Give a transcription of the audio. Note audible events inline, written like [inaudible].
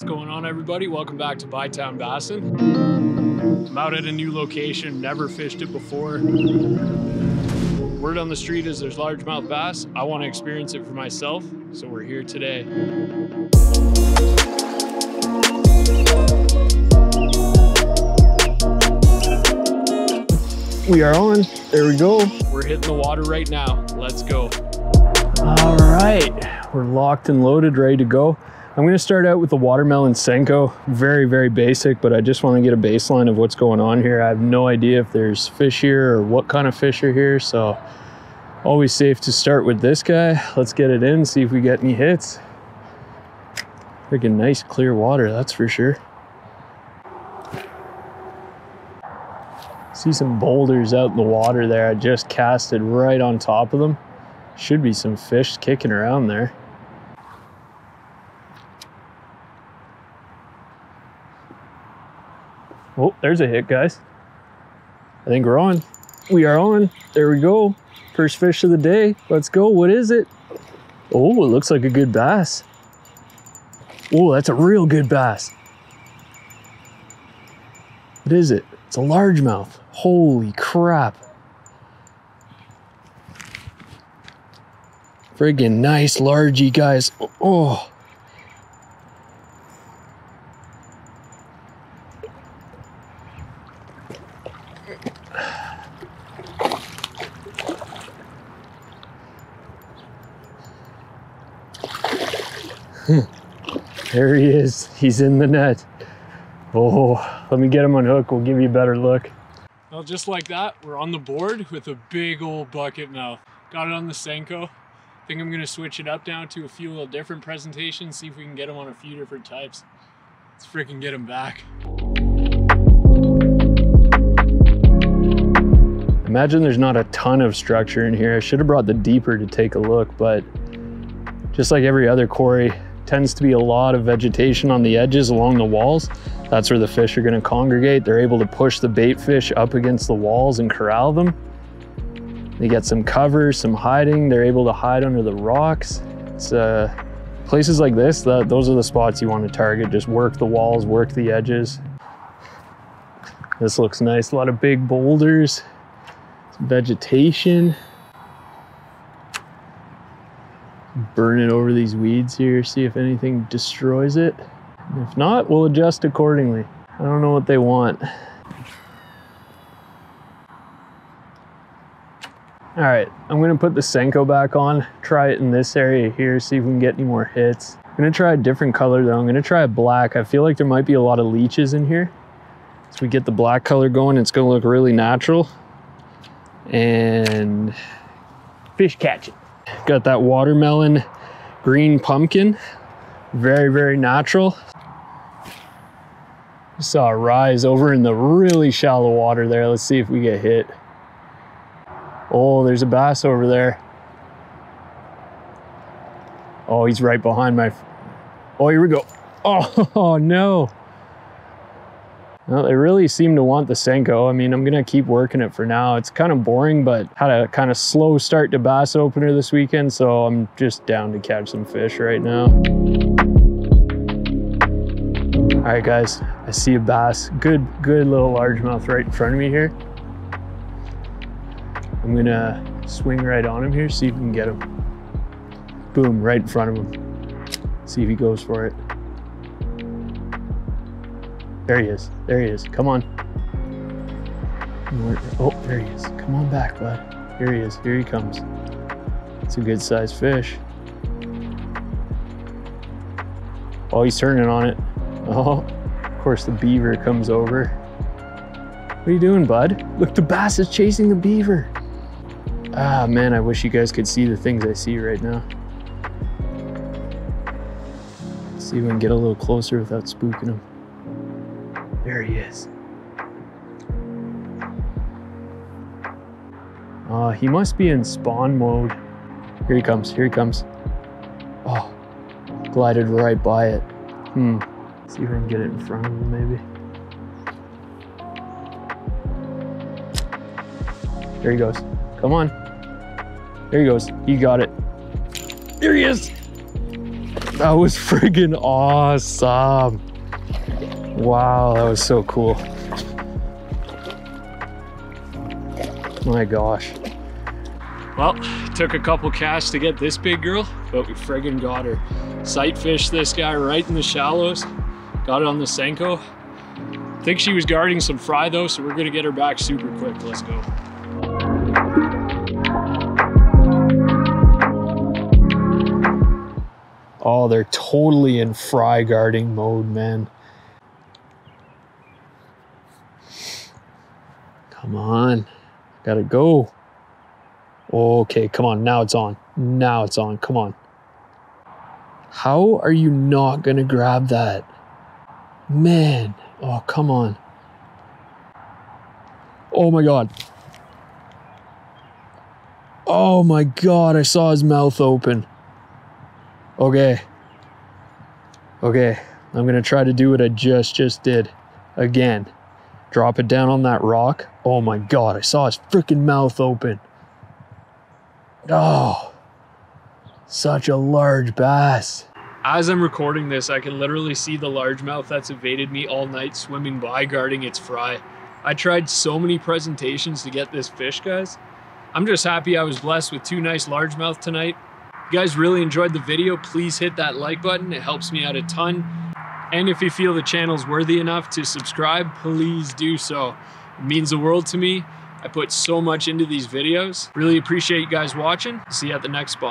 What's going on everybody? Welcome back to Bytown Bassin. I'm out at a new location, never fished it before. Word on the street is there's largemouth bass. I want to experience it for myself, so we're here today. We are on. There we go. We're hitting the water right now. Let's go. All right. We're locked and loaded, ready to go. I'm going to start out with the watermelon Senko. Very, very basic, but I just want to get a baseline of what's going on here. I have no idea if there's fish here or what kind of fish are here, so always safe to start with this guy. Let's get it in, see if we get any hits. Freaking nice clear water, that's for sure. See some boulders out in the water there. I just casted right on top of them. Should be some fish kicking around there. Oh, there's a hit, guys. I think we're on. We are on. There we go. First fish of the day. Let's go. What is it? Oh, it looks like a good bass. Oh, that's a real good bass. What is it? It's a largemouth. Holy crap. Friggin' nice largy guys. Oh. [laughs] There he is. He's in the net. Oh, let me get him on hook. We'll give you a better look. Well, just like that, we're on the board with a big old bucket now. Got it on the Senko. I think I'm gonna switch it up now to a few little different presentations, see if we can get them on a few different types. Let's freaking get them back. Imagine there's not a ton of structure in here. I should have brought the deeper to take a look, but just like every other quarry, tends to be a lot of vegetation on the edges along the walls. That's where the fish are gonna congregate. They're able to push the bait fish up against the walls and corral them. They get some cover, some hiding. They're able to hide under the rocks. It's uh, places like this, that, those are the spots you want to target. Just work the walls, work the edges. This looks nice. A lot of big boulders, some vegetation. Burn it over these weeds here, see if anything destroys it. If not, we'll adjust accordingly. I don't know what they want. All right, I'm gonna put the Senko back on, try it in this area here, see if we can get any more hits. I'm gonna try a different color though. I'm gonna try a black. I feel like there might be a lot of leeches in here. So we get the black color going, it's gonna look really natural. And fish catching. Got that watermelon green pumpkin. Very, very natural. Saw a rise over in the really shallow water there. Let's see if we get hit. Oh, there's a bass over there. Oh, he's right behind my... Oh, here we go. [laughs] Oh, no. Well, they really seem to want the Senko. I mean, I'm gonna keep working it for now. It's kind of boring, but had a kind of slow start to bass opener this weekend, so I'm just down to catch some fish right now. All right, guys, I see a bass. Good, good little largemouth right in front of me here. I'm gonna swing right on him here, see if we can get him. Boom, right in front of him. See if he goes for it. There he is. There he is. Come on. Oh, there he is. Come on back, bud. Here he is. Here he comes. It's a good sized fish. Oh, he's turning on it. Oh, of course the beaver comes over. What are you doing, bud? Look, the bass is chasing the beaver. Ah, man, I wish you guys could see the things I see right now. Let's see if we can get a little closer without spooking him. There he is. Uh, he must be in spawn mode. Here he comes, here he comes. Oh, glided right by it. Hmm, see if I can get it in front of him maybe. There he goes. Come on. There he goes. He got it. There he is. That was friggin' awesome. Wow, that was so cool. Oh my gosh. Well, took a couple casts to get this big girl, but we friggin' got her. Sight fished this guy right in the shallows. Got it on the Senko. Think she was guarding some fry though, so we're gonna get her back super quick. Let's go. Oh, they're totally in fry guarding mode, man. Come on. Gotta go. Okay, come on. Now it's on. Now it's on. Come on. How are you not gonna grab that? Man. Oh, come on. Oh my god. Oh my god, I saw his mouth open. Okay. Okay, I'm gonna try to do what I just just did. Again. Drop it down on that rock. Oh my god, I saw his freaking mouth open. Oh. Such a large bass. As I'm recording this, I can literally see the largemouth that's evaded me all night swimming by guarding its fry. I tried so many presentations to get this fish, guys. I'm just happy I was blessed with two nice largemouth tonight. If you guys really enjoyed the video, please hit that like button. It helps me out a ton. And if you feel the channel's worthy enough to subscribe, please do so. It means the world to me. I put so much into these videos. Really appreciate you guys watching. See you at the next spot.